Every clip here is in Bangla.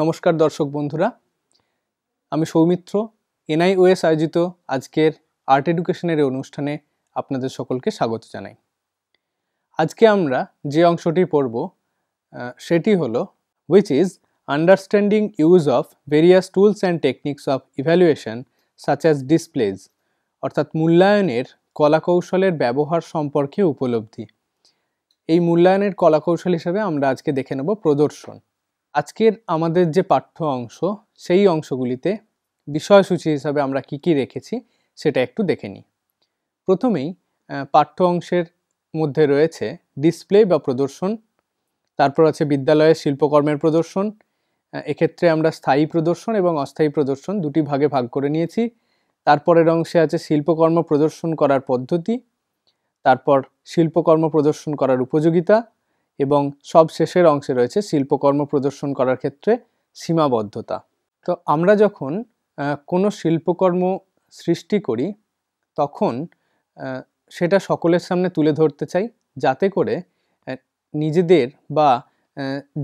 নমস্কার দর্শক বন্ধুরা। আমি সৌমিত্র, এনআইওএস আয়োজিত আজকের আর্ট এডুকেশনের এই অনুষ্ঠানে আপনাদের সকলকে স্বাগত জানাই। আজকে আমরা যে অংশটি পড়ব সেটি হলো which is understanding use of various tools and techniques of evaluation such as displays অর্থাৎ মূল্যায়নের কলাকৌশলের ব্যবহার সম্পর্কে উপলব্ধি। এই মূল্যায়নের কলাকৌশল হিসেবে আমরা আজকে দেখে নেব প্রদর্শন। আজকের আমাদের যে পাঠ্য অংশ, সেই অংশগুলিতে বিষয়সূচি হিসাবে আমরা কি কি রেখেছি সেটা একটু দেখে নিই। প্রথমেই পাঠ্য অংশের মধ্যে রয়েছে ডিসপ্লে বা প্রদর্শন, তারপর আছে বিদ্যালয়ের শিল্পকর্মের প্রদর্শন এক্ষেত্রে আমরা স্থায়ী প্রদর্শন এবং অস্থায়ী প্রদর্শন দুটি ভাগে ভাগ করে নিয়েছি। তারপরের অংশে আছে শিল্পকর্ম প্রদর্শন করার পদ্ধতি, তারপর শিল্পকর্ম প্রদর্শন করার উপযোগিতা এবং সব শেষের অংশে রয়েছে শিল্পকর্ম প্রদর্শন করার ক্ষেত্রে সীমাবদ্ধতা। তো আমরা যখন কোনো শিল্পকর্ম সৃষ্টি করি, তখন সেটা সকলের সামনে তুলে ধরতে চাই, যাতে করে নিজেদের বা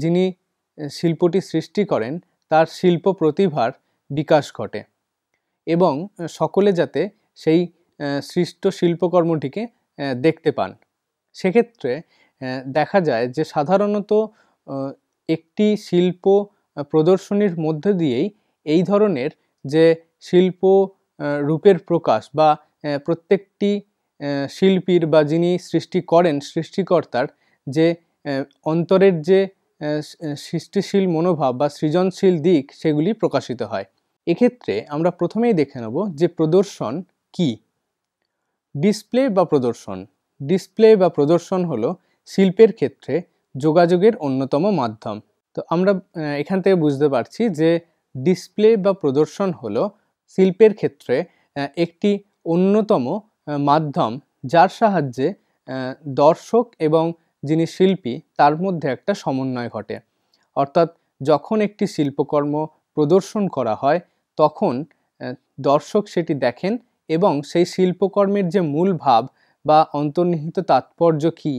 যিনি শিল্পটি সৃষ্টি করেন, তার শিল্প প্রতিভার বিকাশ ঘটে। এবং সকলে যাতে সেই সৃষ্ট শিল্পকর্মটিকে দেখতে পান। সেক্ষেত্রে দেখা যায় যে সাধারণত একটি শিল্প প্রদর্শনীর মধ্য দিয়েই এই ধরনের যে শিল্প রূপের প্রকাশ বা প্রত্যেকটি শিল্পীর বা যিনি সৃষ্টি করেন, সৃষ্টিকর্তার যে অন্তরের যে সৃষ্টিশীল মনোভাব বা সৃজনশীল দিক সেগুলি প্রকাশিত হয়। এক্ষেত্রে আমরা প্রথমেই দেখে নেব যে প্রদর্শন কি। ডিসপ্লে বা প্রদর্শন। ডিসপ্লে বা প্রদর্শন হলো শিল্পের ক্ষেত্রে যোগাযোগের অন্যতম মাধ্যম। তো আমরা এখান থেকে বুঝতে পারছি যে ডিসপ্লে বা প্রদর্শন হলো শিল্পের ক্ষেত্রে একটি অন্যতম মাধ্যম যার সাহায্যে দর্শক এবং যিনি শিল্পী তার মধ্যে একটা সমন্বয় ঘটে। অর্থাৎ যখন একটি শিল্পকর্ম প্রদর্শন করা হয়, তখন দর্শক সেটি দেখেন এবং সেই শিল্পকর্মের যে মূল ভাব বা অন্তর্নিহিত তাৎপর্য কী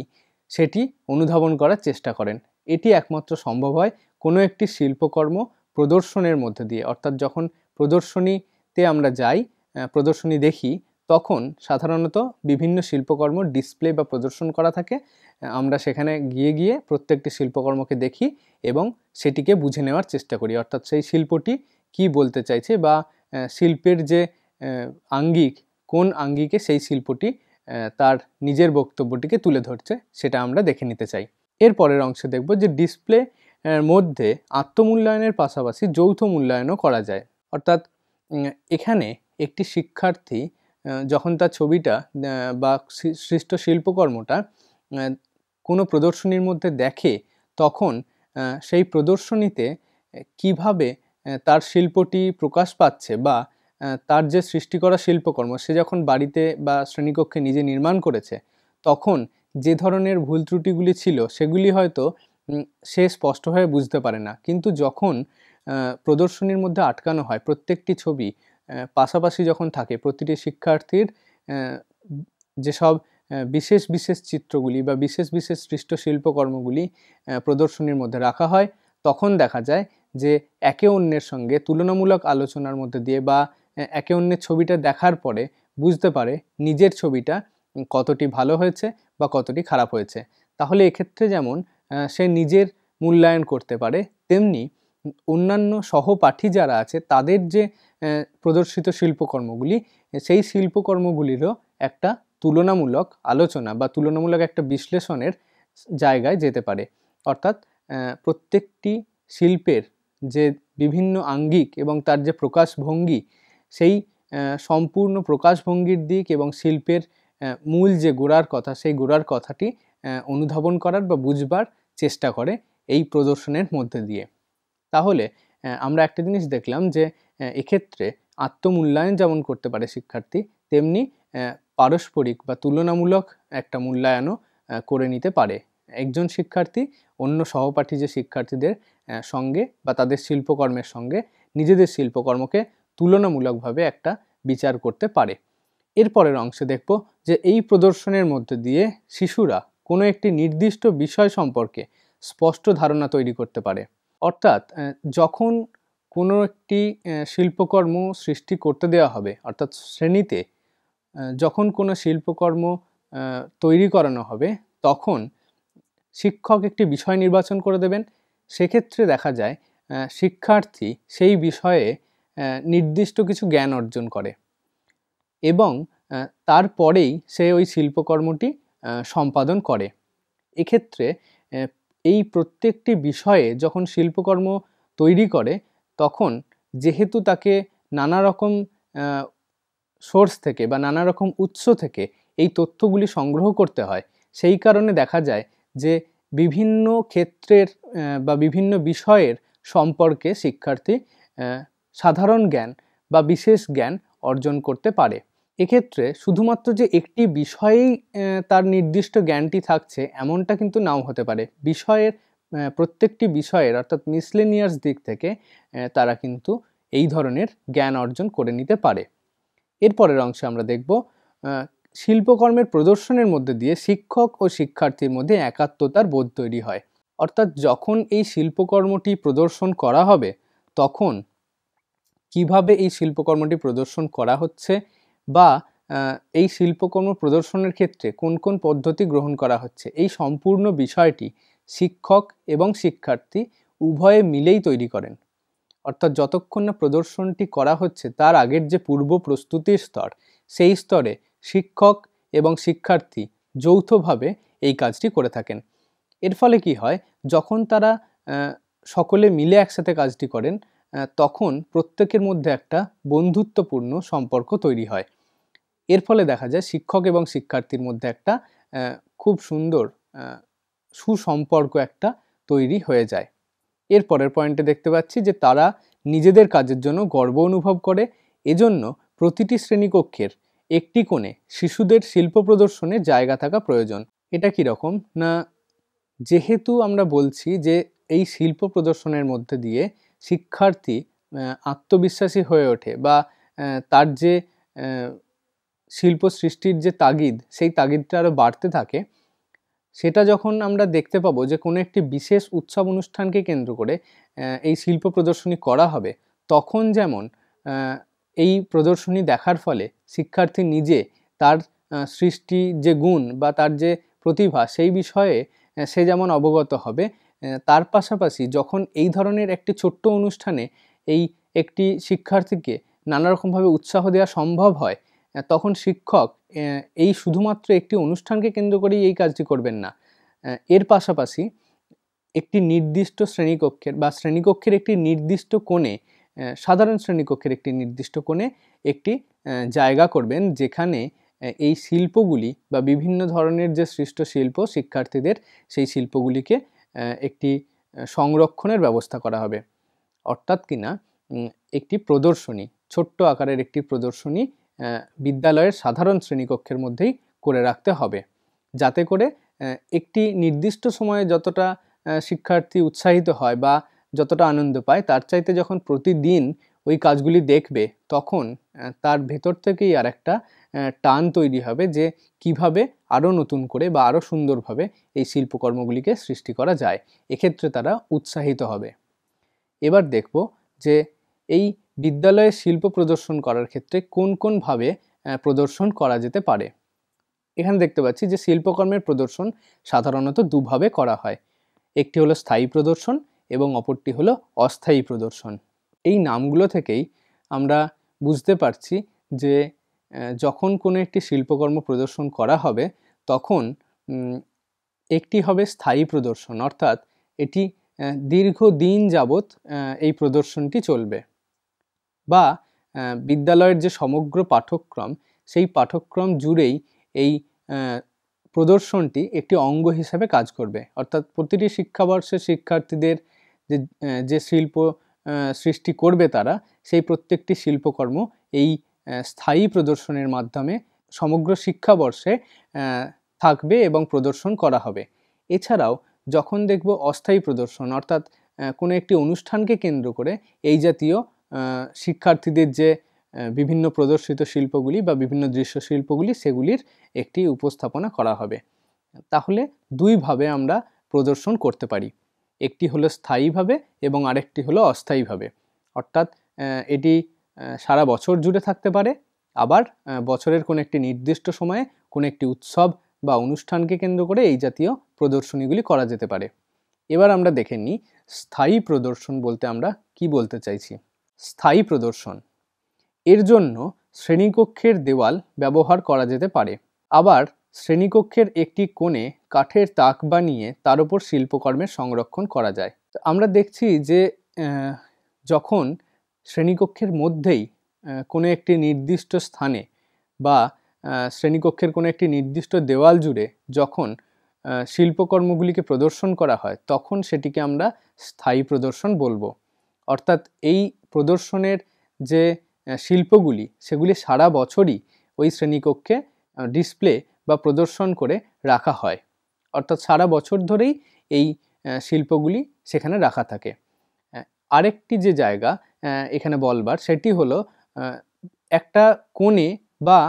সেটি অনুধাবন করার চেষ্টা করেন। এটি একমাত্র সম্ভব হয় কোনো একটি শিল্পকর্ম প্রদর্শনের মধ্যে দিয়ে। অর্থাৎ যখন প্রদর্শনীতে আমরা যাই প্রদর্শনী দেখি, তখন সাধারণত বিভিন্ন শিল্পকর্ম ডিসপ্লে বা প্রদর্শন করা থাকে। আমরা সেখানে গিয়ে গিয়ে প্রত্যেকটি শিল্পকর্মকে দেখি এবং সেটিকে বুঝে নেওয়ার চেষ্টা করি। অর্থাৎ সেই শিল্পটি কি বলতে চাইছে বা শিল্পের যে আঙ্গিক, কোন আঙ্গিকে সেই শিল্পটি তার নিজের বক্তব্যটিকে তুলে ধরছে, সেটা আমরা দেখে নিতে চাই। এর পরের অংশে দেখব যে ডিসপ্লে মধ্যে আত্মমূল্যায়নের পাশাপাশি যৌথ মূল্যায়নও করা যায়। অর্থাৎ এখানে একটি শিক্ষার্থী যখন তার ছবিটা বা সৃষ্ট শিল্পকর্মটা কোনো প্রদর্শনীর মধ্যে দেখে, তখন সেই প্রদর্শনীতে কীভাবে তার শিল্পটি প্রকাশ পাচ্ছে বা তার যে সৃষ্টি করা শিল্পকর্ম, সে যখন বাড়িতে বা শ্রেণীকক্ষে নিজে নির্মাণ করেছে, তখন যে ধরনের ভুল ত্রুটিগুলি ছিল, সেগুলি হয়তো সে স্পষ্টভাবে বুঝতে পারে না। কিন্তু যখন প্রদর্শনীর মধ্যে আটকানো হয়, প্রত্যেকটি ছবি পাশাপাশি যখন থাকে, প্রতিটি শিক্ষার্থীর যেসব বিশেষ বিশেষ চিত্রগুলি বা বিশেষ বিশেষ সৃষ্ট শিল্পকর্মগুলি প্রদর্শনীর মধ্যে রাখা হয়, তখন দেখা যায় যে একে অন্যের সঙ্গে তুলনামূলক আলোচনার মধ্যে দিয়ে বা একে অন্যের ছবিটা দেখার পরে বুঝতে পারে নিজের ছবিটা কতটি ভালো হয়েছে বা কতটি খারাপ হয়েছে। তাহলে এক্ষেত্রে যেমন সে নিজের মূল্যায়ন করতে পারে, তেমনি অন্যান্য সহপাঠী যারা আছে তাদের যে প্রদর্শিত শিল্পকর্মগুলি সেই শিল্পকর্মগুলিরও একটা তুলনামূলক আলোচনা বা তুলনামূলক একটা বিশ্লেষণের জায়গায় যেতে পারে। অর্থাৎ প্রত্যেকটি শিল্পের যে বিভিন্ন আঙ্গিক এবং তার যে প্রকাশভঙ্গি সেই সম্পূর্ণ প্রকাশভঙ্গির দিক এবং শিল্পের মূল যে গোড়ার কথা, সেই গোড়ার কথাটি অনুধাবন করার বা বুঝবার চেষ্টা করে এই প্রদর্শনের মধ্যে দিয়ে। তাহলে আমরা একটা জিনিস দেখলাম যে এক্ষেত্রে আত্মমূল্যায়ন যেমন করতে পারে শিক্ষার্থী, তেমনি পারস্পরিক বা তুলনামূলক একটা মূল্যায়নও করে নিতে পারে। একজন শিক্ষার্থী অন্য সহপাঠী যে শিক্ষার্থীদের সঙ্গে বা তাদের শিল্পকর্মের সঙ্গে নিজেদের শিল্পকর্মকে তুলনামূলকভাবে একটা বিচার করতে পারে। এরপরের অংশে দেখব যে এই প্রদর্শনের মধ্যে দিয়ে শিশুরা কোনো একটি নির্দিষ্ট বিষয় সম্পর্কে স্পষ্ট ধারণা তৈরি করতে পারে। অর্থাৎ যখন কোনো একটি শিল্পকর্ম সৃষ্টি করতে দেওয়া হবে, অর্থাৎ শ্রেণীতে যখন কোনো শিল্পকর্ম তৈরি করানো হবে, তখন শিক্ষক একটি বিষয় নির্বাচন করে দেবেন। সেক্ষেত্রে দেখা যায় শিক্ষার্থী সেই বিষয়ে নির্দিষ্ট কিছু জ্ঞান অর্জন করে। এবং তারপরেই সে ওই শিল্পকর্মটি সম্পাদন করে। এক্ষেত্রে এই প্রত্যেকটি বিষয়ে যখন শিল্পকর্ম তৈরি করে, তখন যেহেতু তাকে নানা রকম সোর্স থেকে বা নানা রকম উৎস থেকে এই তথ্যগুলি সংগ্রহ করতে হয়, সেই কারণে দেখা যায় যে বিভিন্ন ক্ষেত্রের বা বিভিন্ন বিষয়ের সম্পর্কে শিক্ষার্থী সাধারণ জ্ঞান বা বিশেষ জ্ঞান অর্জন করতে পারে। এক্ষেত্রে শুধুমাত্র যে একটি বিষয়েই তার নির্দিষ্ট জ্ঞানটি থাকছে, এমনটা কিন্তু নাও হতে পারে। বিষয়ের প্রত্যেকটি বিষয়ের, অর্থাৎ মিসলেনিয়াস দিক থেকে তারা কিন্তু এই ধরনের জ্ঞান অর্জন করে নিতে পারে। এরপরের অংশে আমরা দেখব শিল্পকর্মের প্রদর্শনের মধ্যে দিয়ে শিক্ষক ও শিক্ষার্থীর মধ্যে একাত্মতার বোধ তৈরি হয়। অর্থাৎ যখন এই শিল্পকর্মটি প্রদর্শন করা হবে, তখন কীভাবে এই শিল্পকর্মটি প্রদর্শন করা হচ্ছে বা এই শিল্পকর্ম প্রদর্শনের ক্ষেত্রে কোন কোন পদ্ধতি গ্রহণ করা হচ্ছে? এই সম্পূর্ণ বিষয়টি শিক্ষক এবং শিক্ষার্থী উভয়ে মিলেই তৈরি করেন। অর্থাৎ যতক্ষণ না প্রদর্শনটি করা হচ্ছে, তার আগের যে পূর্ব প্রস্তুতির স্তর, সেই স্তরে শিক্ষক এবং শিক্ষার্থী যৌথভাবে এই কাজটি করে থাকেন। এর ফলে কি হয়? যখন তারা সকলে মিলে একসাথে কাজটি করেন তখন প্রত্যেকের মধ্যে একটা বন্ধুত্বপূর্ণ সম্পর্ক তৈরি হয়। এর ফলে দেখা যায় শিক্ষক এবং শিক্ষার্থীর মধ্যে একটা খুব সুন্দর সুসম্পর্ক একটা তৈরি হয়ে যায়। এর পরের পয়েন্টে দেখতে পাচ্ছি যে তারা নিজেদের কাজের জন্য গর্ব অনুভব করে। এজন্য প্রতিটি শ্রেণীকক্ষের একটি কোণে শিশুদের শিল্প প্রদর্শনের জায়গা থাকা প্রয়োজন। এটা কীরকম না, যেহেতু আমরা বলছি যে এই শিল্প প্রদর্শনের মধ্যে দিয়ে শিক্ষার্থী আত্মবিশ্বাসী হয়ে ওঠে বা তার যে শিল্প সৃষ্টির যে তাগিদ, সেই তাগিদটা আরও বাড়তে থাকে। সেটা যখন আমরা দেখতে পাবো যে, কোনো একটি বিশেষ উৎসব অনুষ্ঠানকে কেন্দ্র করে এই শিল্প প্রদর্শনী করা হবে, তখন যেমন এই প্রদর্শনী দেখার ফলে শিক্ষার্থী নিজে তার সৃষ্টি যে গুণ বা তার যে প্রতিভা, সেই বিষয়ে সে যেমন অবগত হবে তার পাশাপাশি যখন এই ধরনের একটি ছোট্ট অনুষ্ঠানে এই একটি শিক্ষার্থীকে নানা রকমভাবে উৎসাহ দেওয়া সম্ভব হয় তখন শিক্ষক এই শুধুমাত্র একটি অনুষ্ঠানকে কেন্দ্র করেই এই কাজটি করবেন না। এর পাশাপাশি একটি নির্দিষ্ট শ্রেণীকক্ষের বা শ্রেণীকক্ষের একটি নির্দিষ্ট কোণে সাধারণ শ্রেণীকক্ষের একটি নির্দিষ্ট কোণে একটি জায়গা করবেন যেখানে এই শিল্পগুলি বা বিভিন্ন ধরনের যে সৃষ্ট শিল্প শিক্ষার্থীদের সেই শিল্পগুলিকে একটি সংরক্ষণের ব্যবস্থা করা হবে। অর্থাৎ কিনা একটি প্রদর্শনী, ছোট্ট আকারের একটি প্রদর্শনী বিদ্যালয়ের সাধারণ শ্রেণীকক্ষের মধ্যেই করে রাখতে হবে। যাতে করে একটি নির্দিষ্ট সময়ে যতটা শিক্ষার্থী উৎসাহিত হয় বা যতটা আনন্দ পায়, তার চাইতে যখন প্রতিদিন ওই কাজগুলি দেখবে, তখন তার ভেতর থেকেই আর একটা টান তৈরি হবে যে কীভাবে আরও নতুন করে বা আরও সুন্দরভাবে এই শিল্পকর্মগুলিকে সৃষ্টি করা যায়। এক্ষেত্রে তারা উৎসাহিত হবে। এবার দেখব যে এই বিদ্যালয়ে শিল্প প্রদর্শন করার ক্ষেত্রে কোন কোনভাবে প্রদর্শন করা যেতে পারে। এখানে দেখতে পাচ্ছি যে শিল্পকর্মের প্রদর্শন সাধারণত দুভাবে করা হয়। একটি হলো স্থায়ী প্রদর্শন এবং অপরটি হলো অস্থায়ী প্রদর্শন। এই নামগুলো থেকেই আমরা বুঝতে পারছি যে যখন কোনো একটি শিল্পকর্ম প্রদর্শন করা হবে তখন একটি হবে স্থায়ী প্রদর্শন। অর্থাৎ এটি দীর্ঘদিন যাবৎ এই প্রদর্শনটি চলবে। বা বিদ্যালয়ের যে সমগ্র পাঠ্যক্রম, সেই পাঠ্যক্রম জুড়েই এই প্রদর্শনটি একটি অঙ্গ হিসাবে কাজ করবে। অর্থাৎ প্রতিটি শিক্ষাবর্ষের শিক্ষার্থীদের যে যে শিল্প সৃষ্টি করবে তারা, সেই প্রত্যেকটি শিল্পকর্ম এই স্থায়ী প্রদর্শনের মাধ্যমে সমগ্র শিক্ষাবর্ষে থাকবে এবং প্রদর্শন করা হবে। এছাড়াও যখন দেখব অস্থায়ী প্রদর্শন, অর্থাৎ কোনো একটি অনুষ্ঠানকে কেন্দ্র করে এই জাতীয় শিক্ষার্থীদের যে বিভিন্ন প্রদর্শিত শিল্পগুলি বা বিভিন্ন দৃশ্য শিল্পগুলি, সেগুলির একটি উপস্থাপনা করা হবে। তাহলে দুইভাবে আমরা প্রদর্শন করতে পারি। একটি হলো স্থায়ীভাবে এবং আরেকটি হলো অস্থায়ীভাবে অর্থাৎ এটি সারা বছর জুড়ে থাকতে পারে। আবার বছরের কোনো একটি নির্দিষ্ট সময়ে কোনো একটি উৎসব বা অনুষ্ঠানকে কেন্দ্র করে এই জাতীয় প্রদর্শনীগুলি করা যেতে পারে। এবার আমরা দেখে নিই স্থায়ী প্রদর্শন বলতে আমরা কি বলতে চাইছি। স্থায়ী প্রদর্শন। এর জন্য শ্রেণীকক্ষের দেওয়াল ব্যবহার করা যেতে পারে। আবার, শ্রেণীকক্ষের একটি কোণে কাঠের তাক বানিয়ে তার উপর শিল্পকর্মের সংরক্ষণ করা যায়। আমরা দেখছি যে যখন শ্রেণীকক্ষের মধ্যেই কোনো একটি নির্দিষ্ট স্থানে বা শ্রেণীকক্ষের কোনো একটি নির্দিষ্ট দেওয়াল জুড়ে যখন শিল্পকর্মগুলিকে প্রদর্শন করা হয়, তখন সেটিকে আমরা স্থায়ী প্রদর্শন বলব। অর্থাৎ এই প্রদর্শনের যে শিল্পগুলি, সেগুলি সারা বছরই ওই শ্রেণীকক্ষে ডিসপ্লে বা প্রদর্শন করে রাখা হয়। অর্থাৎ সারা বছর ধরেই এই শিল্পগুলি সেখানে রাখা থাকে। আরেকটি যে জায়গা এখানে বলবার, সেটি হলো একটা কোণে বা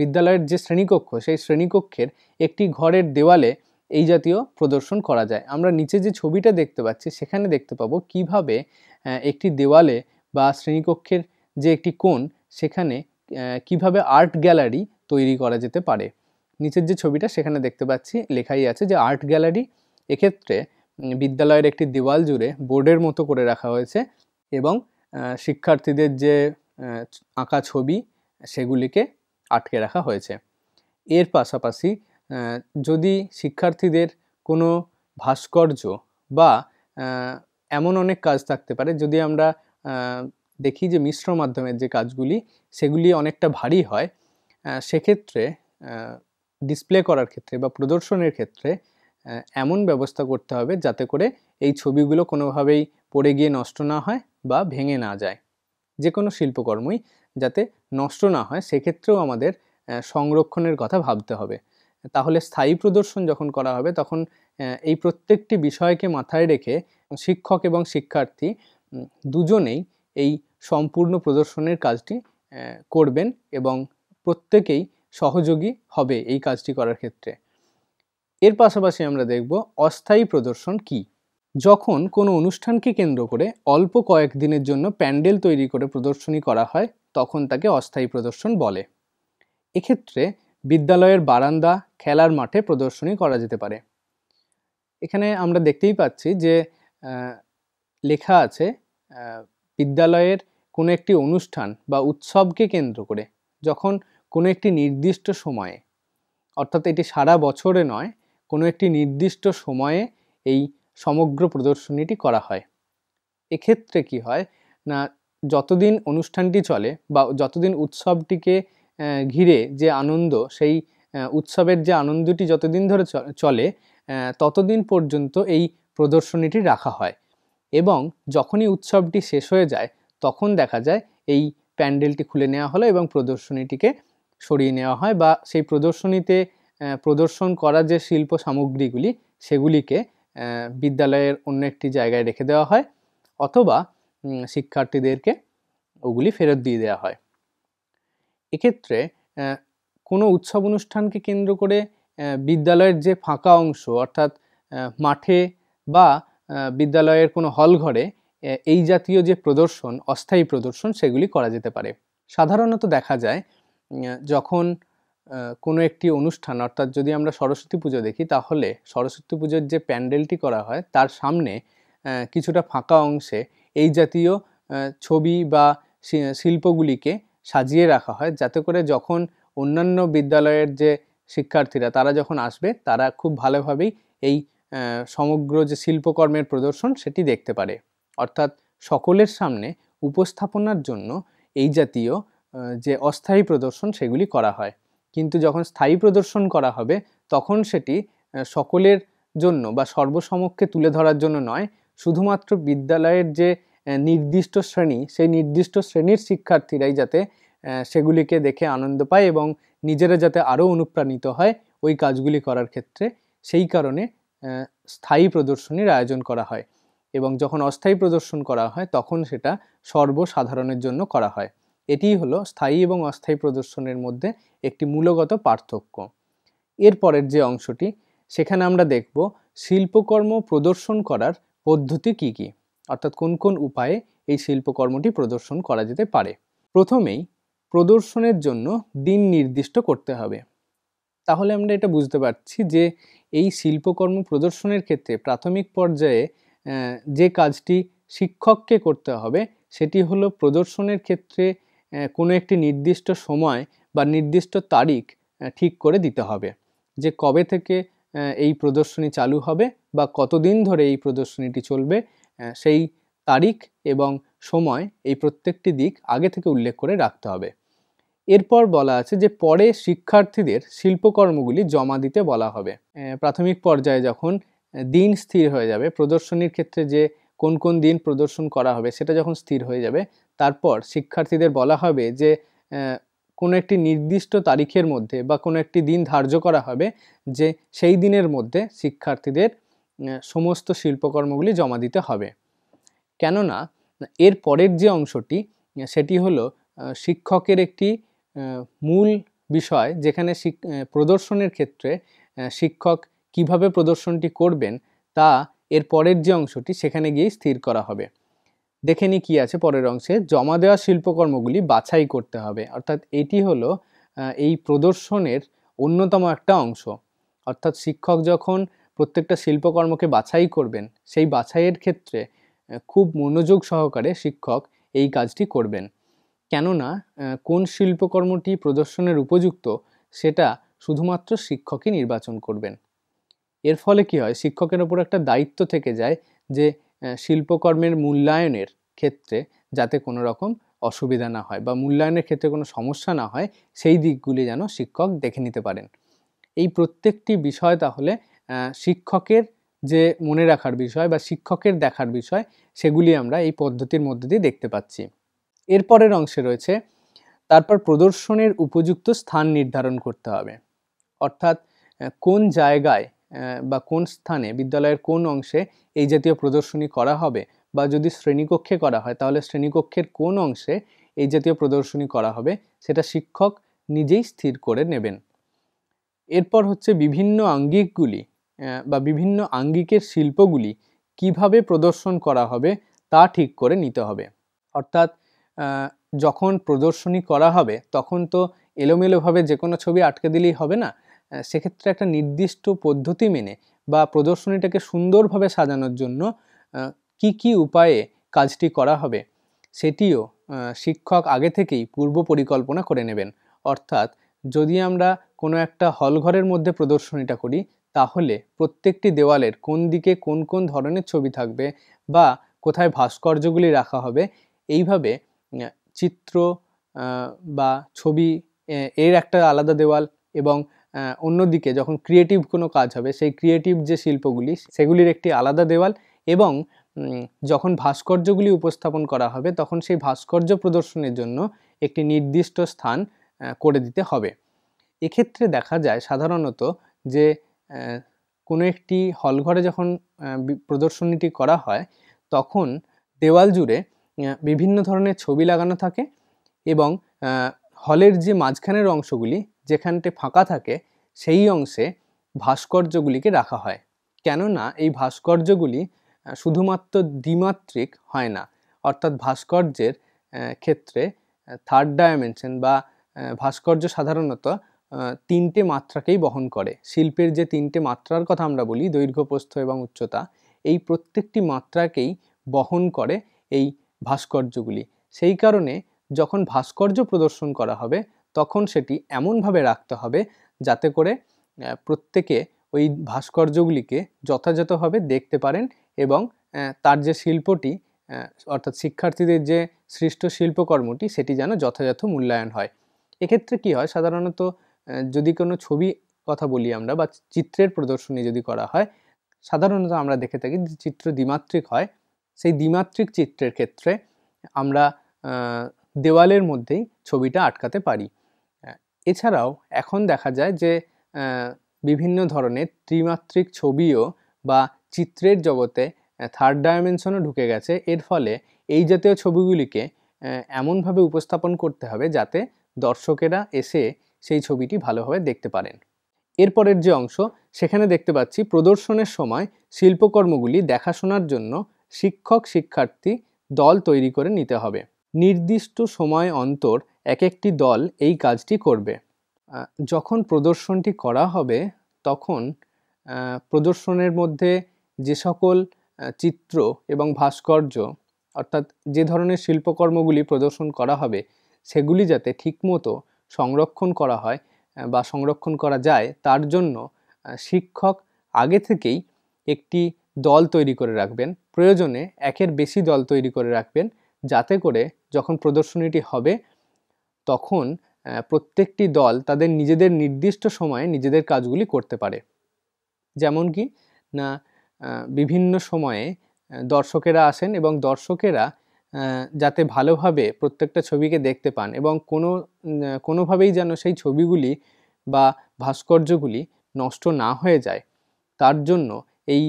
বিদ্যালয়ের যে শ্রেণীকক্ষ, সেই শ্রেণীকক্ষের একটি ঘরের দেওয়ালে এই জাতীয় প্রদর্শন করা যায়। আমরা নিচে যে ছবিটা দেখতে পাচ্ছি, সেখানে দেখতে পাবো কীভাবে একটি দেওয়ালে বা শ্রেণীকক্ষের যে একটি কোণ, সেখানে কীভাবে আর্ট গ্যালারি তৈরি করা যেতে পারে। নিচের যে ছবিটা, সেখানে দেখতে পাচ্ছি, লেখাই আছে যে আর্ট গ্যালারি। এক্ষেত্রে বিদ্যালয়ের একটি দেওয়াল জুড়ে বোর্ডের মতো করে রাখা হয়েছে এবং শিক্ষার্থীদের যে আঁকা ছবি সেগুলিকে আটকে রাখা হয়েছে। এর পাশাপাশি যদি শিক্ষার্থীদের কোনো ভাস্কর্য বা এমন অনেক কাজ থাকতে পারে, যদি আমরা দেখি যে মিশ্র মাধ্যমের যে কাজগুলি, সেগুলি অনেকটা ভারী হয় সেক্ষেত্রে ডিসপ্লে করার ক্ষেত্রে বা প্রদর্শনের ক্ষেত্রে এমন ব্যবস্থা করতে হবে যাতে করে এই ছবিগুলো কোনোভাবেই পড়ে গিয়ে নষ্ট না হয় বা ভেঙে না যায়। যে কোনো শিল্পকর্মই যাতে নষ্ট না হয়, সেক্ষেত্রেও আমাদের সংরক্ষণের কথা ভাবতে হবে। তাহলে স্থায়ী প্রদর্শন যখন করা হবে, তখন এই প্রত্যেকটি বিষয়কে মাথায় রেখে শিক্ষক এবং শিক্ষার্থী দুজনেই এই সম্পূর্ণ প্রদর্শনের কাজটি করবেন এবং প্রত্যেকেই সহযোগী হবে এই কাজটি করার ক্ষেত্রে। এর পাশাপাশি আমরা দেখব অস্থায়ী প্রদর্শন কি? যখন কোনো অনুষ্ঠানকে কেন্দ্র করে অল্প কয়েক দিনের জন্য প্যান্ডেল তৈরি করে প্রদর্শনী করা হয়, তখন তাকে অস্থায়ী প্রদর্শন বলে। এক্ষেত্রে বিদ্যালয়ের বারান্দা, খেলার মাঠে প্রদর্শনী করা যেতে পারে। এখানে আমরা দেখতেই পাচ্ছি যে লেখা আছে বিদ্যালয়ের কোনো একটি অনুষ্ঠান বা উৎসবকে কেন্দ্র করে যখন কোনো একটি নির্দিষ্ট সময়ে, অর্থাৎ এটি সারা বছরে নয়, কোনো একটি নির্দিষ্ট সময়ে এই সমগ্র প্রদর্শনীটি করা হয়। এক্ষেত্রে কি হয় না, যতদিন অনুষ্ঠানটি চলে বা যতদিন উৎসবটিকে ঘিরে যে আনন্দ, সেই উৎসবের যে আনন্দটি যতদিন ধরে চলে ততদিন পর্যন্ত এই প্রদর্শনীটি রাখা হয়। এবং যখনই উৎসবটি শেষ হয়ে যায়, তখন দেখা যায় এই প্যান্ডেলটি খুলে নেওয়া হলো এবং প্রদর্শনীটিকে সরিয়ে নেওয়া হয় বা সেই প্রদর্শনীতে প্রদর্শন করা যে শিল্প সামগ্রীগুলি, সেগুলিকে বিদ্যালয়ের অন্য একটি জায়গায় রেখে দেওয়া হয়, অথবা শিক্ষার্থীদেরকে ওগুলি ফেরত দিয়ে দেওয়া হয়। এক্ষেত্রে কোনো উৎসব অনুষ্ঠানকে কেন্দ্র করে বিদ্যালয়ের যে ফাঁকা অংশ, অর্থাৎ মাঠে বা বিদ্যালয়ের কোনো হল ঘরে এই জাতীয় যে প্রদর্শন, অস্থায়ী প্রদর্শন, সেগুলি করা যেতে পারে। সাধারণত দেখা যায় যখন কোনো একটি অনুষ্ঠান, অর্থাৎ যদি আমরা সরস্বতী পুজো দেখি, তাহলে সরস্বতী পুজোর যে প্যান্ডেলটি করা হয়, তার সামনে কিছুটা ফাঁকা অংশে এই জাতীয় ছবি বা শিল্পগুলিকে সাজিয়ে রাখা হয়, যাতে করে যখন অন্যান্য বিদ্যালয়ের যে শিক্ষার্থীরা, তারা যখন আসবে, তারা খুব ভালোভাবেই এই সমগ্র যে শিল্পকর্মের প্রদর্শন, সেটি দেখতে পারে। অর্থাৎ সকলের সামনে উপস্থাপনার জন্য এই জাতীয় যে অস্থায়ী প্রদর্শন, সেগুলি করা হয়। কিন্তু যখন স্থায়ী প্রদর্শন করা হবে, তখন সেটি সকলের জন্য বা সর্বসমক্ষে তুলে ধরার জন্য নয়, শুধুমাত্র বিদ্যালয়ের যে নির্দিষ্ট শ্রেণি, সেই নির্দিষ্ট শ্রেণির শিক্ষার্থীরাই যাতে সেগুলিকে দেখে আনন্দ পায় এবং নিজেরা যাতে আরও অনুপ্রাণিত হয় ওই কাজগুলি করার ক্ষেত্রে, সেই কারণে স্থায়ী প্রদর্শনীর আয়োজন করা হয় এবং যখন অস্থায়ী প্রদর্শন করা হয়, তখন সেটা সর্বসাধারণের জন্য করা হয়। এটিই হলো স্থায়ী এবং অস্থায়ী প্রদর্শনের মধ্যে একটি মূলগত পার্থক্য। এরপরের যে অংশটি, সেখানে আমরা দেখব শিল্পকর্ম প্রদর্শন করার পদ্ধতি কি কি, অর্থাৎ কোন কোন উপায়ে এই শিল্পকর্মটি প্রদর্শন করা যেতে পারে। প্রথমেই প্রদর্শনের জন্য দিন নির্দিষ্ট করতে হবে। তাহলে আমরা এটা বুঝতে পারছি যে এই শিল্পকর্ম প্রদর্শনের ক্ষেত্রে প্রাথমিক পর্যায়ে যে কাজটি শিক্ষককে করতে হবে, সেটি হলো প্রদর্শনের ক্ষেত্রে কোনো একটি নির্দিষ্ট সময় বা নির্দিষ্ট তারিখ ঠিক করে দিতে হবে যে কবে থেকে এই প্রদর্শনী চালু হবে বা কতদিন ধরে এই প্রদর্শনীটি চলবে সেই তারিখ এবং সময় এই প্রত্যেকটি দিক আগে থেকে উল্লেখ করে রাখতে হবে। এরপর বলা আছে যে পরে শিক্ষার্থীদের শিল্পকর্মগুলি জমা দিতে বলা হবে। প্রাথমিক পর্যায়ে যখন দিন স্থির হয়ে যাবে, প্রদর্শনীর ক্ষেত্রে যে কোন কোন দিন প্রদর্শন করা হবে সেটা যখন স্থির হয়ে যাবে তারপর শিক্ষার্থীদের বলা হবে যে কোনো একটি নির্দিষ্ট তারিখের মধ্যে বা কোনো একটি দিন ধার্য করা হবে যে সেই দিনের মধ্যে শিক্ষার্থীদের সমস্ত শিল্পকর্মগুলি জমা দিতে হবে। কেননা, এর পরের যে অংশটি, সেটি হলো শিক্ষকের একটি মূল বিষয় যেখানে প্রদর্শনের ক্ষেত্রে শিক্ষক কীভাবে প্রদর্শনটি করবেন তা এর পরের যে অংশটি, সেখানে গিয়েই স্থির করা হবে। দেখে নি কী আছে পরের অংশে, জমা দেওয়া শিল্পকর্মগুলি বাছাই করতে হবে। অর্থাৎ এটি হলো এই প্রদর্শনের অন্যতম একটা অংশ। অর্থাৎ শিক্ষক যখন প্রত্যেকটা শিল্পকর্মকে বাছাই করবেন, সেই বাছাইয়ের ক্ষেত্রে খুব মনোযোগ সহকারে শিক্ষক এই কাজটি করবেন। কেননা কোন শিল্পকর্মটি প্রদর্শনের উপযুক্ত, সেটা শুধুমাত্র শিক্ষকই নির্বাচন করবেন। এর ফলে কি হয়, শিক্ষকের ওপর একটা দায়িত্ব থেকে যায় যে শিল্পকর্মের মূল্যায়নের ক্ষেত্রে যাতে কোনো রকম অসুবিধা না হয় বা মূল্যায়নের ক্ষেত্রে কোনো সমস্যা না হয়, সেই দিকগুলি যেন শিক্ষক দেখে নিতে পারেন। এই প্রত্যেকটি বিষয় তাহলে শিক্ষকের যে মনে রাখার বিষয় বা শিক্ষকের দেখার বিষয়, সেগুলি আমরা এই পদ্ধতির মধ্যে দিয়ে দেখতে পাচ্ছি। এরপরের অংশে রয়েছে, তারপর প্রদর্শনের উপযুক্ত স্থান নির্ধারণ করতে হবে। অর্থাৎ কোন জায়গায় বা কোন স্থানে, বিদ্যালয়ের কোন অংশে এই জাতীয় প্রদর্শনী করা হবে বা যদি শ্রেণীকক্ষে করা হয়, তাহলে শ্রেণীকক্ষের কোন অংশে এই জাতীয় প্রদর্শনী করা হবে সেটা শিক্ষক নিজেই স্থির করে নেবেন। এরপর হচ্ছে বিভিন্ন আঙ্গিকগুলি বা বিভিন্ন আঙ্গিকের শিল্পগুলি কীভাবে প্রদর্শন করা হবে তা ঠিক করে নিতে হবে। অর্থাৎ যখন প্রদর্শনী করা হবে, তখন তো এলোমেলোভাবে যে কোনো ছবি আটকে দিলেই হবে না। সেক্ষেত্রে একটা নির্দিষ্ট পদ্ধতি মেনে বা প্রদর্শনীটাকে সুন্দরভাবে সাজানোর জন্য কি কি উপায়ে কাজটি করা হবে সেটিও শিক্ষক আগে থেকেই পূর্ব পরিকল্পনা করে নেবেন। অর্থাৎ যদি আমরা কোনো একটা হল ঘরের মধ্যে প্রদর্শনীটা করি, তাহলে প্রত্যেকটি দেওয়ালের কোন দিকে কোন কোন ধরনের ছবি থাকবে বা কোথায় ভাস্কর্যগুলি রাখা হবে, এইভাবে চিত্র বা ছবি এর একটা আলাদা দেওয়াল এবং অন্যদিকে যখন ক্রিয়েটিভ কোনো কাজ হবে, সেই ক্রিয়েটিভ যে শিল্পগুলি, সেগুলির একটি আলাদা দেওয়াল এবং যখন ভাস্কর্যগুলি উপস্থাপন করা হবে, তখন সেই ভাস্কর্য প্রদর্শনের জন্য একটি নির্দিষ্ট স্থান করে দিতে হবে। এক্ষেত্রে দেখা যায় সাধারণত যে কোনো একটি হলঘরে যখন প্রদর্শনীটি করা হয়, তখন দেওয়াল জুড়ে বিভিন্ন ধরনের ছবি লাগানো থাকে এবং হলের যে মাঝখানের অংশগুলি যেখানটে ফাঁকা থাকে, সেই অংশে ভাস্কর্যগুলিকে রাখা হয়। কেননা, এই ভাস্কর্যগুলি শুধুমাত্র দ্বিমাত্রিক হয় না, অর্থাৎ ভাস্কর্যের ক্ষেত্রে থার্ড ডায়মেনশন বা ভাস্কর্য সাধারণত তিনটে মাত্রাকেই বহন করে। শিল্পের যে তিনটে মাত্রার কথা আমরা বলি দৈর্ঘ্য প্রস্থ এবং উচ্চতা, এই প্রত্যেকটি মাত্রাকেই বহন করে এই ভাস্কর্যগুলি। সেই কারণে, যখন ভাস্কর্য প্রদর্শন করা হবে তখন সেটি এমনভাবে রাখতে হবে যাতে করে প্রত্যেকে ওই ভাস্কর্যগুলিকে যথাযথভাবে দেখতে পারেন এবং তার যে শিল্পটি অর্থাৎ শিক্ষার্থীদের যে সৃষ্ট শিল্পকর্মটি সেটি যেন যথাযথ মূল্যায়ন হয়। এক্ষেত্রে কি হয়? সাধারণত যদি কোনো ছবি কথা বলি আমরা বা চিত্রের প্রদর্শনী যদি করা হয়, সাধারণত আমরা দেখে থাকি যে চিত্র দ্বিমাত্রিক হয়। সেই দ্বিমাত্রিক চিত্রের ক্ষেত্রে আমরা দেওয়ালের মধ্যেই ছবিটা আটকাতে পারি। এছাড়াও এখন দেখা যায় যে বিভিন্ন ধরনের ত্রিমাত্রিক ছবিও বা চিত্রের জগতে থার্ড ডাইমেনশনও ঢুকে গেছে। এর ফলে এই জাতীয় ছবিগুলিকে এমনভাবে উপস্থাপন করতে হবে যাতে দর্শকেরা এসে সেই ছবিটি ভালোভাবে দেখতে পারেন। এরপরের যে অংশ, সেখানে দেখতে পাচ্ছি প্রদর্শনের সময় শিল্পকর্মগুলি দেখাশোনার জন্য শিক্ষক শিক্ষার্থী দল তৈরি করে নিতে হবে। নির্দিষ্ট সময় অন্তর এক একটি দল এই কাজটি করবে। যখন প্রদর্শনটি করা হবে, তখন প্রদর্শনের মধ্যে যে সকল চিত্র এবং ভাস্কর্য, অর্থাৎ যে ধরনের শিল্পকর্মগুলি প্রদর্শন করা হবে, সেগুলি যাতে ঠিকমতো সংরক্ষণ করা হয় বা সংরক্ষণ করা যায়, তার জন্য শিক্ষক আগে থেকেই একটি দল তৈরি করে রাখবেন। প্রয়োজনে একের বেশি দল তৈরি করে রাখবেন, যাতে করে যখন প্রদর্শনীটি হবে তখন প্রত্যেকটি দল তাদের নিজেদের নির্দিষ্ট সময়ে নিজেদের কাজগুলি করতে পারে। যেমন কি, না বিভিন্ন সময়ে দর্শকেরা আসেন এবং দর্শকেরা যাতে ভালোভাবে প্রত্যেকটা ছবিকে দেখতে পান এবং কোনো কোনোভাবেই যেন সেই ছবিগুলি বা ভাস্কর্যগুলি নষ্ট না হয়ে যায়, তার জন্য এই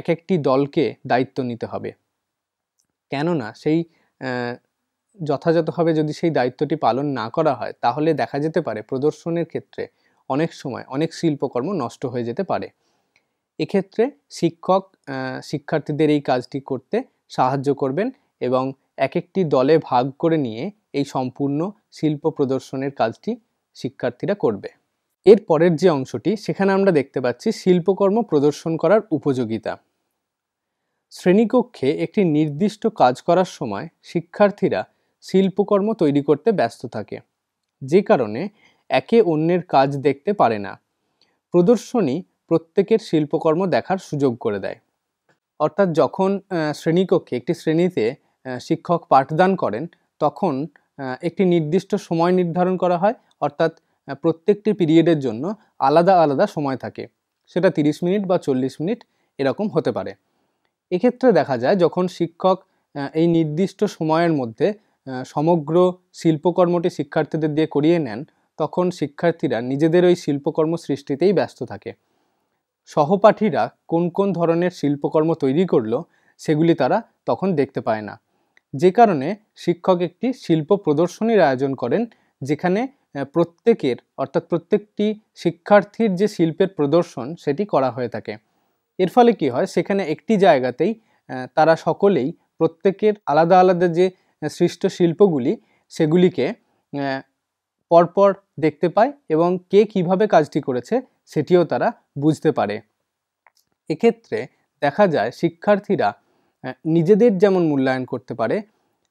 এক একটি দলকে দায়িত্ব নিতে হবে। কেননা সেই যথাযথভাবে যদি সেই দায়িত্বটি পালন না করা হয়, তাহলে দেখা যেতে পারে প্রদর্শনের ক্ষেত্রে অনেক সময় অনেক শিল্পকর্ম নষ্ট হয়ে যেতে পারে। এক্ষেত্রে শিক্ষক শিক্ষার্থীদের এই কাজটি করতে সাহায্য করবেন এবং এক একটি দলে ভাগ করে নিয়ে এই সম্পূর্ণ শিল্প প্রদর্শনের কাজটি শিক্ষার্থীরা করবে। এর পরের যে অংশটি, সেখানে আমরা দেখতে পাচ্ছি শিল্পকর্ম প্রদর্শন করার উপযোগিতা। শ্রেণীকক্ষে একটি নির্দিষ্ট কাজ করার সময় শিক্ষার্থীরা শিল্পকর্ম তৈরি করতে ব্যস্ত থাকে। যে কারণে একে অন্যের কাজ দেখতে পারে না। প্রদর্শনী প্রত্যেকের শিল্পকর্ম দেখার সুযোগ করে দেয়। অর্থাৎ যখন শ্রেণীকক্ষে, একটি শ্রেণীতে শিক্ষক পাঠদান করেন, তখন একটি নির্দিষ্ট সময় নির্ধারণ করা হয়। অর্থাৎ প্রত্যেকটি পিরিয়ডের জন্য আলাদা আলাদা সময় থাকে। সেটা তিরিশ মিনিট বা চল্লিশ মিনিট এরকম হতে পারে। এক্ষেত্রে দেখা যায় যখন শিক্ষক এই নির্দিষ্ট সময়ের মধ্যে সমগ্র শিল্পকর্মটি শিক্ষার্থীদের দিয়ে করিয়ে নেন, তখন শিক্ষার্থীরা নিজেদের ওই শিল্পকর্ম সৃষ্টিতেই ব্যস্ত থাকে। সহপাঠীরা কোন কোন ধরনের শিল্পকর্ম তৈরি করল, সেগুলি তারা তখন দেখতে পায় না। যে কারণে শিক্ষক একটি শিল্প প্রদর্শনীর আয়োজন করেন, যেখানে প্রত্যেকের, অর্থাৎ প্রত্যেকটি শিক্ষার্থীর যে শিল্পের প্রদর্শন, সেটি করা হয়ে থাকে। এর ফলে কি হয়, সেখানে একটি জায়গাতেই তারা সকলেই প্রত্যেকের আলাদা আলাদা যে সৃষ্ট শিল্পগুলি সেগুলিকে পরপর দেখতে পায় এবং কে কীভাবে কাজটি করেছে সেটিও তারা বুঝতে পারে। এক্ষেত্রে দেখা যায় শিক্ষার্থীরা নিজেদের যেমন মূল্যায়ন করতে পারে,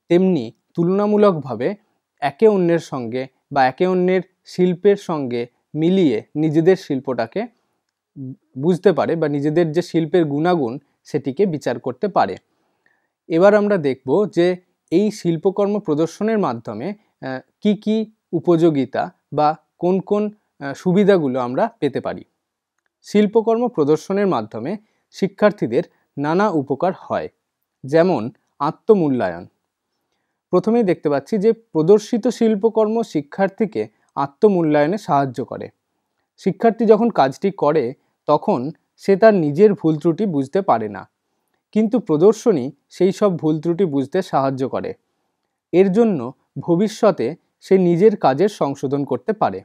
তেমনি তুলনামূলকভাবে একে অন্যের সঙ্গে বা একে অন্যের শিল্পের সঙ্গে মিলিয়ে নিজেদের শিল্পটাকে বুঝতে পারে বা নিজেদের যে শিল্পের গুণাগুণ সেটিকে বিচার করতে পারে। এবার আমরা দেখব যে এই শিল্পকর্ম প্রদর্শনের মাধ্যমে কি কি উপযোগিতা বা কোন কোন সুবিধাগুলো আমরা পেতে পারি? শিল্পকর্ম প্রদর্শনের মাধ্যমে শিক্ষার্থীদের নানা উপকার হয়, যেমন আত্মমূল্যায়ন। প্রথমেই দেখতে পাচ্ছি যে প্রদর্শিত শিল্পকর্ম শিক্ষার্থীকে আত্মমূল্যায়নে সাহায্য করে। শিক্ষার্থী যখন কাজটি করে, তখন সে তার নিজের ভুল ত্রুটি বুঝতে পারে না। কিন্তু প্রদর্শনী সেই সব ভুল ত্রুটি বুঝতে সাহায্য করে। এর জন্য ভবিষ্যতে সে নিজের কাজের সংশোধন করতে পারে।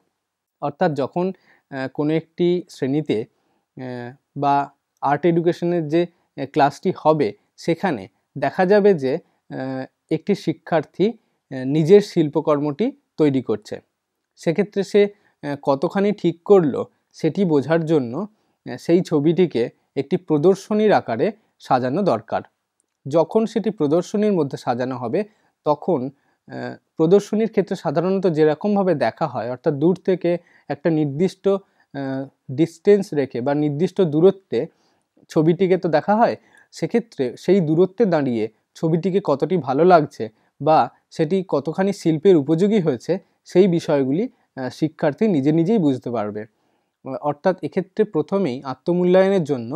অর্থাৎ যখন কোনো একটি শ্রেণীতে বা আর্ট এডুকেশনের যে ক্লাসটি হবে, সেখানে দেখা যাবে যে একটি শিক্ষার্থী নিজের শিল্পকর্মটি তৈরি করছে। সেক্ষেত্রে সে কতখানি ঠিক করল, সেটি বোঝার জন্য সেই ছবিটিকে একটি প্রদর্শনীর আকারে সাজানো দরকার। যখন সেটি প্রদর্শনীর মধ্যে সাজানো হবে, তখন প্রদর্শনীর ক্ষেত্রে সাধারণত যেরকমভাবে দেখা হয়, অর্থাৎ দূর থেকে একটা নির্দিষ্ট ডিস্টেন্স রেখে বা নির্দিষ্ট দূরত্বে ছবিটিকে তো দেখা হয়, সেক্ষেত্রে সেই দূরত্বে দাঁড়িয়ে ছবিটিকে কতটি ভালো লাগছে বা সেটি কতখানি শিল্পের উপযোগী হয়েছে, সেই বিষয়গুলি শিক্ষার্থী নিজে নিজেই বুঝতে পারবে। অর্থাৎ এক্ষেত্রে প্রথমেই আত্মমূল্যায়নের জন্য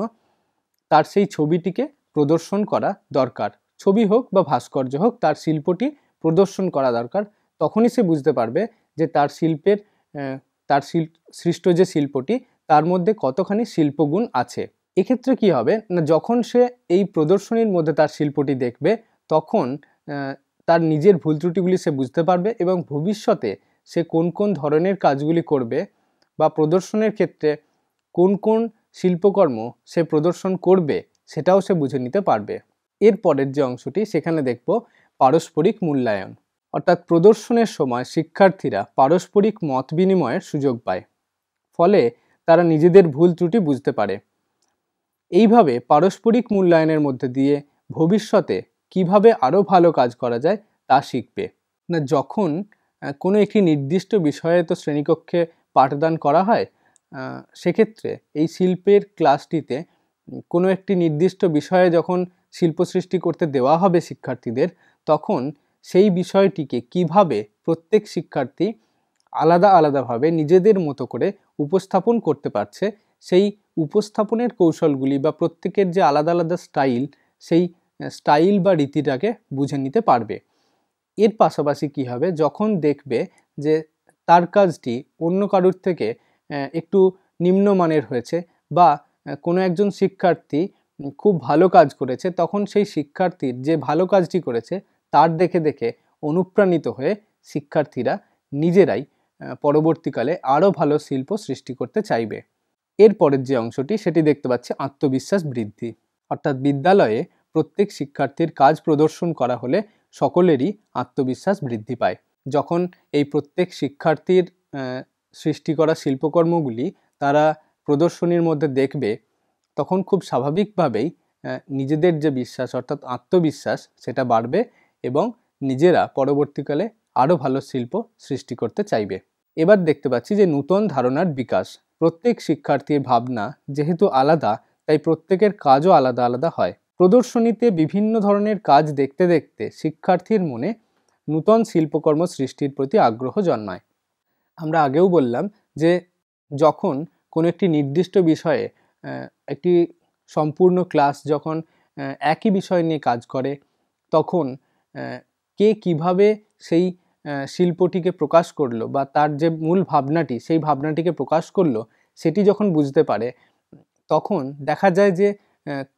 তার সেই ছবিটিকে প্রদর্শন করা দরকার। ছবি হোক বা ভাস্কর্য হোক, তার শিল্পটি প্রদর্শন করা দরকার। তখনই সে বুঝতে পারবে যে তার শিল্পের তার সৃষ্ট যে শিল্পটি, তার মধ্যে কতখানি শিল্পগুণ আছে। এক্ষেত্রে কি হবে? না, যখন সে এই প্রদর্শনীর মধ্যে তার শিল্পটি দেখবে, তখন তার নিজের ভুল ত্রুটিগুলি সে বুঝতে পারবে এবং ভবিষ্যতে সে কোন কোন ধরনের কাজগুলি করবে বা প্রদর্শনের ক্ষেত্রে কোন কোন শিল্পকর্ম সে প্রদর্শন করবে, সেটাও সে বুঝে নিতে পারবে। এর পরের যে অংশটি, সেখানে দেখব পারস্পরিক মূল্যায়ন। অর্থাৎ প্রদর্শনের সময় শিক্ষার্থীরা পারস্পরিক মত বিনিময়ের সুযোগ পায়। ফলে তারা নিজেদের ভুল ত্রুটি বুঝতে পারে। এইভাবে পারস্পরিক মূল্যায়নের মধ্যে দিয়ে ভবিষ্যতে কীভাবে আরও ভালো কাজ করা যায়, তা শিখবে। না, যখন কোনো একটি নির্দিষ্ট বিষয়ে তো শ্রেণীকক্ষে পাঠদান করা হয় সেক্ষেত্রে এই শিল্পের ক্লাসটিতে কোনো একটি নির্দিষ্ট বিষয়ে যখন শিল্প সৃষ্টি করতে দেওয়া হবে শিক্ষার্থীদের, তখন সেই বিষয়টিকে কীভাবে প্রত্যেক শিক্ষার্থী আলাদা আলাদাভাবে নিজেদের মতো করে উপস্থাপন করতে পারছে, সেই উপস্থাপনের কৌশলগুলি বা প্রত্যেকের যে আলাদা আলাদা স্টাইল সেই স্টাইল বা রীতিটাকে বুঝে নিতে পারবে। এর পাশাপাশি কি হবে? যখন দেখবে যে তার কাজটি অন্য কারুর থেকে একটু নিম্নমানের হয়েছে বা কোনো একজন শিক্ষার্থী খুব ভালো কাজ করেছে, তখন সেই শিক্ষার্থীর যে ভালো কাজটি করেছে তার দেখে দেখে অনুপ্রাণিত হয়ে শিক্ষার্থীরা নিজেরাই পরবর্তীকালে আরও ভালো শিল্প সৃষ্টি করতে চাইবে। এরপরের যে অংশটি সেটি দেখতে পাচ্ছি আত্মবিশ্বাস বৃদ্ধি। অর্থাৎ বিদ্যালয়ে প্রত্যেক শিক্ষার্থীর কাজ প্রদর্শন করা হলে সকলেরই আত্মবিশ্বাস বৃদ্ধি পায়। যখন এই প্রত্যেক শিক্ষার্থীর সৃষ্টি করা শিল্পকর্মগুলি তারা প্রদর্শনীর মধ্যে দেখবে, তখন খুব স্বাভাবিকভাবেই নিজেদের যে বিশ্বাস অর্থাৎ আত্মবিশ্বাস সেটা বাড়বে এবং নিজেরা পরবর্তীকালে আরও ভালো শিল্প সৃষ্টি করতে চাইবে। এবার দেখতে পাচ্ছি যে নূতন ধারণার বিকাশ। প্রত্যেক শিক্ষার্থীর ভাবনা যেহেতু আলাদা, তাই প্রত্যেকের কাজও আলাদা আলাদা হয়। প্রদর্শনীতে বিভিন্ন ধরনের কাজ দেখতে দেখতে শিক্ষার্থীর মনে নূতন শিল্পকর্ম সৃষ্টির প্রতি আগ্রহ জন্মায়। আমরা আগেও বললাম যে যখন কোনো একটি নির্দিষ্ট বিষয়ে একটি সম্পূর্ণ ক্লাস যখন একই বিষয় নিয়ে কাজ করে, তখন কে কীভাবে সেই শিল্পটিকে প্রকাশ করল বা তার যে মূল ভাবনাটি সেই ভাবনাটিকে প্রকাশ করল, সেটি যখন বুঝতে পারে, তখন দেখা যায় যে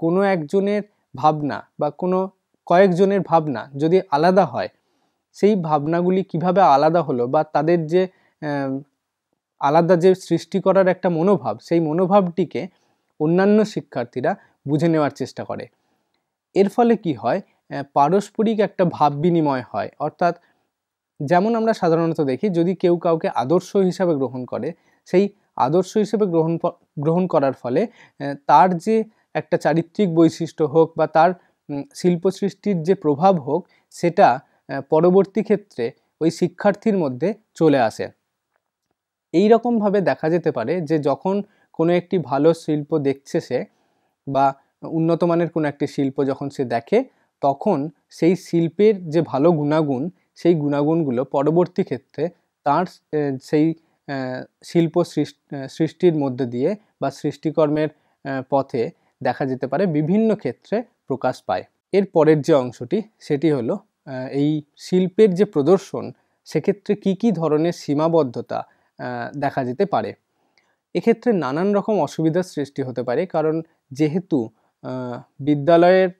কোনো একজনের ভাবনা বা কোনো কয়েকজনের ভাবনা যদি আলাদা হয়, সেই ভাবনাগুলি কীভাবে আলাদা হলো বা তাদের যে আলাদা যে সৃষ্টি করার একটা মনোভাব, সেই মনোভাবটিকে অন্যান্য শিক্ষার্থীরা বুঝে নেওয়ার চেষ্টা করে। এর ফলে কি হয়? পারস্পরিক একটা ভাব বিনিময় হয়। অর্থাৎ যেমন আমরা সাধারণত দেখি, যদি কেউ কাউকে আদর্শ হিসাবে গ্রহণ করে, সেই আদর্শ হিসেবে গ্রহণ গ্রহণ করার ফলে তার যে একটা চারিত্রিক বৈশিষ্ট্য হোক বা তার শিল্প সৃষ্টির যে প্রভাব হোক, সেটা পরবর্তী ক্ষেত্রে ওই শিক্ষার্থীর মধ্যে চলে আসে। এই রকমভাবে দেখা যেতে পারে যে যখন কোনো একটি ভালো শিল্প দেখছে সে বা উন্নত মানের কোনো একটি শিল্প যখন সে দেখে, তখন সেই শিল্পের যে ভালো গুণাগুণ, সেই গুণাগুণগুলো পরবর্তী ক্ষেত্রে তার সেই শিল্প সৃষ্টির মধ্যে দিয়ে বা সৃষ্টিকর্মের পথে দেখা যেতে পারে, বিভিন্ন ক্ষেত্রে প্রকাশ পায়। এর পরের যে অংশটি, সেটি হলো এই শিল্পের যে প্রদর্শন, সেক্ষেত্রে কি কি ধরনের সীমাবদ্ধতা দেখা যেতে পারে। এক্ষেত্রে নানান রকম অসুবিধার সৃষ্টি হতে পারে, কারণ যেহেতু বিদ্যালয়ের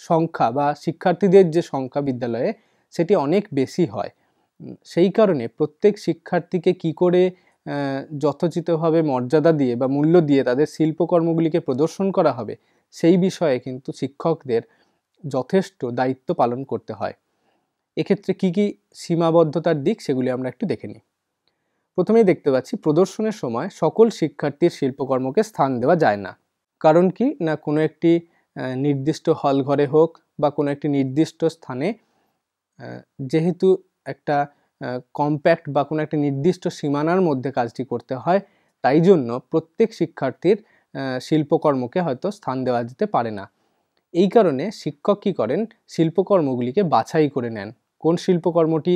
সংখ্যা বা শিক্ষার্থীদের যে সংখ্যা বিদ্যালয়ে, সেটি অনেক বেশি হয়। সেই কারণে প্রত্যেক শিক্ষার্থীকে কি করে যথোচিতভাবে মর্যাদা দিয়ে বা মূল্য দিয়ে তাদের শিল্পকর্মগুলিকে প্রদর্শন করা হবে, সেই বিষয়ে কিন্তু শিক্ষকদের যথেষ্ট দায়িত্ব পালন করতে হয়। এক্ষেত্রে কি কি সীমাবদ্ধতার দিক সেগুলি আমরা একটু দেখে নিই। প্রথমেই দেখতে পাচ্ছি, প্রদর্শনের সময় সকল শিক্ষার্থীর শিল্পকর্মকে স্থান দেওয়া যায় না। কারণ কি? না কোনো একটি নির্দিষ্ট হল ঘরে হোক বা কোনো একটি নির্দিষ্ট স্থানে যেহেতু একটা কম্প্যাক্ট বা কোনো একটা নির্দিষ্ট সীমানার মধ্যে কাজটি করতে হয়, তাই জন্য প্রত্যেক শিক্ষার্থীর শিল্পকর্মকে হয়তো স্থান দেওয়া যেতে পারে না। এই কারণে শিক্ষক কী করেন? শিল্পকর্মগুলিকে বাছাই করে নেন। কোন শিল্পকর্মটি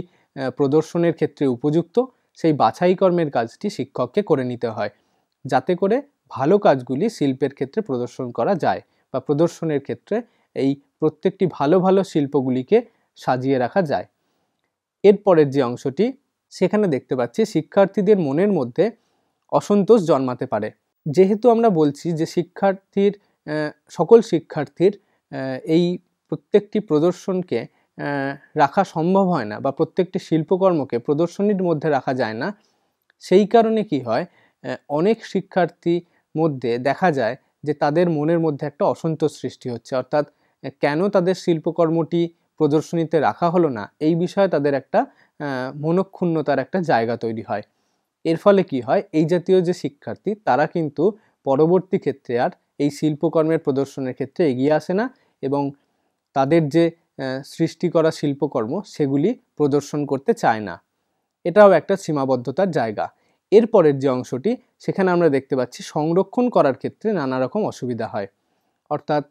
প্রদর্শনের ক্ষেত্রে উপযুক্ত? সেই বাছাই কর্মের কাজটি শিক্ষককে করে নিতে হয়। যাতে করে ভালো কাজগুলি শিল্পের ক্ষেত্রে প্রদর্শন করা যায় বা প্রদর্শনের ক্ষেত্রে এই প্রত্যেকটি ভালো ভালো শিল্পগুলিকে সাজিয়ে রাখা যায়। এরপরের যে অংশটি, সেখানে দেখতে পাচ্ছি শিক্ষার্থীদের মনের মধ্যে অসন্তোষ জন্মাতে পারে। যেহেতু আমরা বলছি যে শিক্ষার্থীর সকল শিক্ষার্থীর এই প্রত্যেকটি প্রদর্শনকে রাখা সম্ভব হয় না বা প্রত্যেকটি শিল্পকর্মকে প্রদর্শনীর মধ্যে রাখা যায় না, সেই কারণে কি হয় অনেক শিক্ষার্থী মধ্যে দেখা যায় যে তাদের মনের মধ্যে একটা অসন্তোষ সৃষ্টি হচ্ছে। অর্থাৎ কেন তাদের শিল্পকর্মটি প্রদর্শনীতে রাখা হলো না, এই বিষয়ে তাদের একটা মনক্ষুণ্ণতার একটা জায়গা তৈরি হয়। এর ফলে কি হয়, এই জাতীয় যে শিক্ষার্থী, তারা কিন্তু পরবর্তী ক্ষেত্রে আর এই শিল্পকর্মের প্রদর্শনের ক্ষেত্রে এগিয়ে আসে না এবং তাদের যে সৃষ্টি করা শিল্পকর্ম সেগুলি প্রদর্শন করতে চায় না। এটাও একটা সীমাবদ্ধতার জায়গা। এরপরের যে অংশটি, সেখানে আমরা দেখতে পাচ্ছি সংরক্ষণ করার ক্ষেত্রে নানা রকম অসুবিধা হয়। অর্থাৎ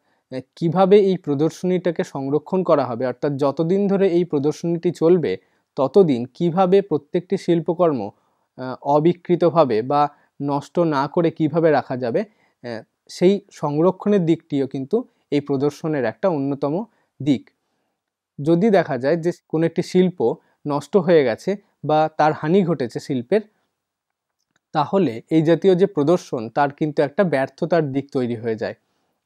কীভাবে এই প্রদর্শনীটাকে সংরক্ষণ করা হবে, অর্থাৎ যতদিন ধরে এই প্রদর্শনীটি চলবে, ততদিন কীভাবে প্রত্যেকটি শিল্পকর্ম অবিকৃতভাবে বা নষ্ট না করে কীভাবে রাখা যাবে সেই সংরক্ষণের দিকটিও কিন্তু এই প্রদর্শনের একটা অন্যতম দিক। যদি দেখা যায় যে কোনো একটি শিল্প নষ্ট হয়ে গেছে বা তার হানি ঘটেছে শিল্পের, তাহলে এই জাতীয় যে প্রদর্শন, তার কিন্তু একটা ব্যর্থতার দিক তৈরি হয়ে যায়।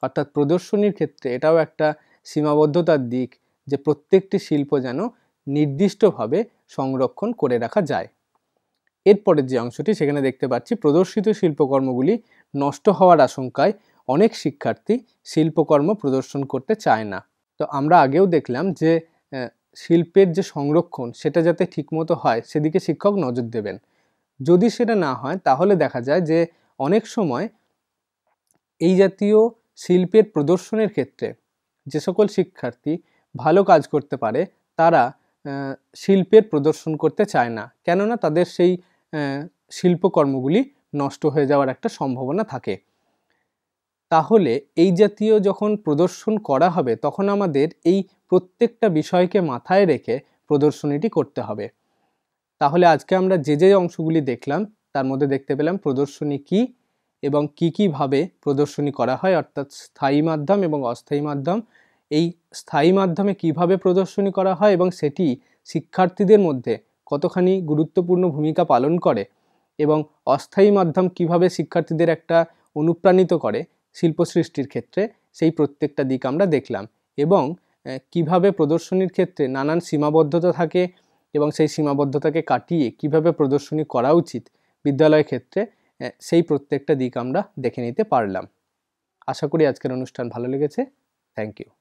অর্থাৎ প্রদর্শনীর ক্ষেত্রে এটাও একটা সীমাবদ্ধতার দিক যে প্রত্যেকটি শিল্প যেন নির্দিষ্টভাবে সংরক্ষণ করে রাখা যায়। এরপরের যে অংশটি, সেখানে দেখতে পাচ্ছি প্রদর্শিত শিল্পকর্মগুলি নষ্ট হওয়ার আশঙ্কায় অনেক শিক্ষার্থী শিল্পকর্ম প্রদর্শন করতে চায় না। তো আমরা আগেও দেখলাম যে শিল্পের যে সংরক্ষণ সেটা যাতে ঠিকমতো হয়, সেদিকে শিক্ষক নজর দেবেন। যদি সেটা না হয়, তাহলে দেখা যায় যে, অনেক সময় এই জাতীয় শিল্পের প্রদর্শনের ক্ষেত্রে যে সকল শিক্ষার্থী ভালো কাজ করতে পারে, তারা শিল্পের প্রদর্শন করতে চায় না। কেননা তাদের সেই শিল্পকর্মগুলি নষ্ট হয়ে যাওয়ার একটা সম্ভাবনা থাকে। তাহলে এই জাতীয় যখন প্রদর্শন করা হবে, তখন আমাদের এই প্রত্যেকটা বিষয়কে মাথায় রেখে প্রদর্শনীটি করতে হবে। তাহলে আজকে আমরা যে যে অংশগুলি দেখলাম, তার মধ্যে দেখতে পেলাম প্রদর্শনী কি এবং কি কীভাবে প্রদর্শনী করা হয়, অর্থাৎ স্থায়ী মাধ্যম এবং অস্থায়ী মাধ্যম। এই স্থায়ী মাধ্যমে কীভাবে প্রদর্শনী করা হয় এবং সেটি শিক্ষার্থীদের মধ্যে কতখানি গুরুত্বপূর্ণ ভূমিকা পালন করে এবং অস্থায়ী মাধ্যম কীভাবে শিক্ষার্থীদের একটা অনুপ্রাণিত করে শিল্প সৃষ্টির ক্ষেত্রে সেই প্রত্যেকটা দিক আমরা দেখলাম এবং কীভাবে প্রদর্শনীর ক্ষেত্রে নানান সীমাবদ্ধতা থাকে এবং সেই সীমাবদ্ধতাকে কাটিয়ে কীভাবে প্রদর্শনী করা উচিত বিদ্যালয় ক্ষেত্রে সেই প্রত্যেকটা দিক আমরা দেখে নিতে পারলাম। আশা করি আজকের অনুষ্ঠান ভালো লেগেছে। Thank you